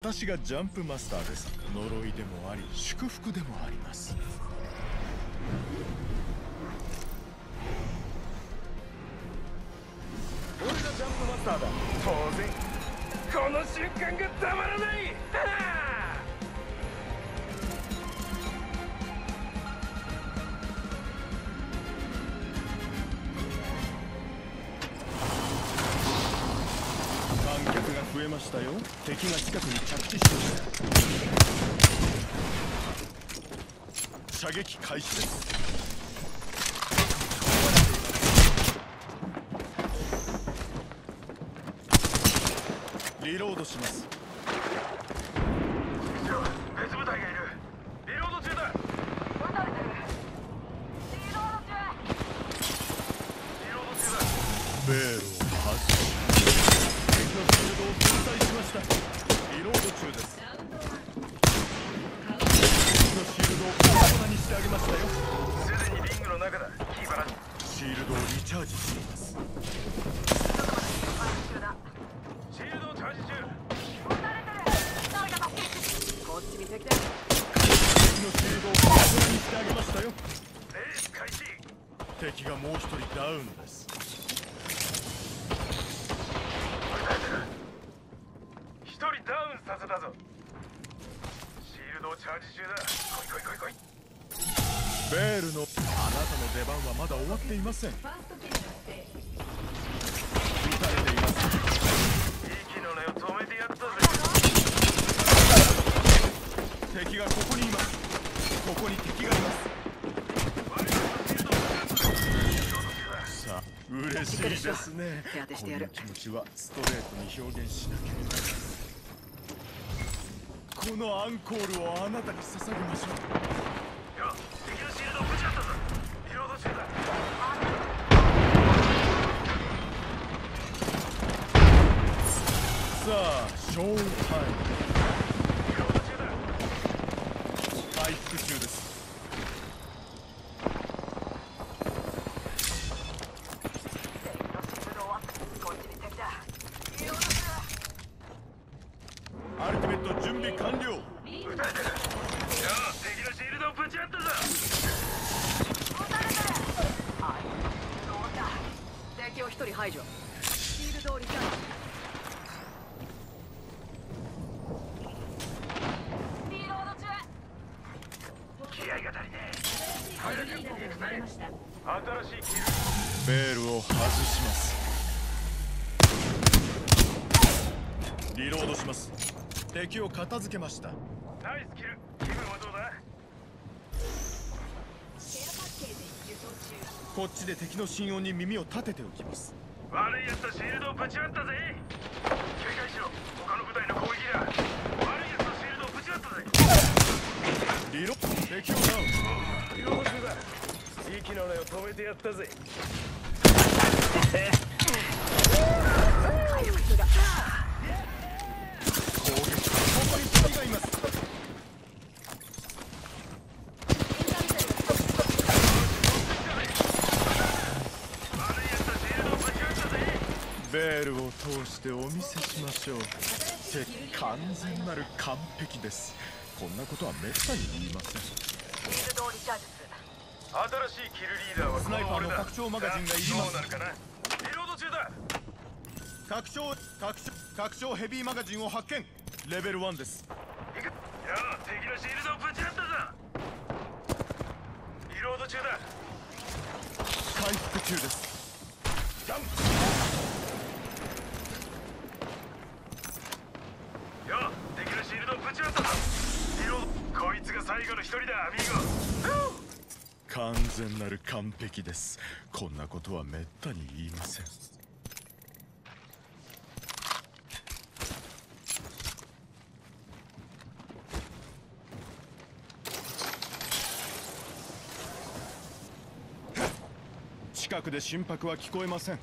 私がジャンプマスターです。呪いでもあり祝福でもあります。俺がジャンプマスターだ。当然この瞬間がたまらない。増えましたよ。敵が近くに着地しました射撃開始です。リロードします。別部隊がいる。リロード中だ。リロード中。だ。ベール。を外中ですシールドを粉々にしてあげましたよすでにリングの中だ火花シールドをリチャージしています。シールドをチャージ中こっち見てきて敵のシールドを粉々にしてあげましたよ。敵がもう一人ダウンです。ンさせたぞ。シールドをチャージ中だ。来い来い来い来い。ベールのあなたの出番はまだ終わっていません。撃たれています。息の根を止めてやったぜ。敵がここにいます。ここに敵がいます。さあ嬉しいですね。こういてやる。う気持ちはストレートに表現しなければこのアンコールをあなたに捧げましょう。シールドぶちゃったぞ。リロード中ださあショータイム。回復中ですこっちに敵だアルティメット準備完了。撃たれてるよ敵のシールドをぶちゃったぞ。はい終わった敵を一人排除。シールドをリチャージリロード中気合が足りねえ。早く行くぜ新しい。キルベールを外します。リロードします敵を片付けました。ナイスキル。気分はどうだ？こっちで敵の心音に耳を立てておきます。悪いやつとシールドをぶち割ったぜ。警戒しろ。他の部隊の攻撃だ。悪いやつとシールドをぶち割ったぜ。リロ敵をダウンリロード中だ息の根を止めてやったぜ回復中だ攻撃ここに敵がいます悪いやつとシールドをぶち割ったぜベールを通してお見せしましょうせ完全なる完璧です。こんなことはめったに言いませんシールドをリチャージ新しいキルリーダーはスナイパーの拡張マガジンがいりますなるかなリロード中だ拡張拡張拡張ヘビーマガジンを発見。レベル1です行くよ敵のシールドをぶち割ったぞリロード中だ回復中ですジャンプよ敵のシールドをぶち割ったぞリロードこいつが最後の一人だ。アミーゴ完全なる完璧です。こんなことはめったに言いません。近くで心拍は聞こえません。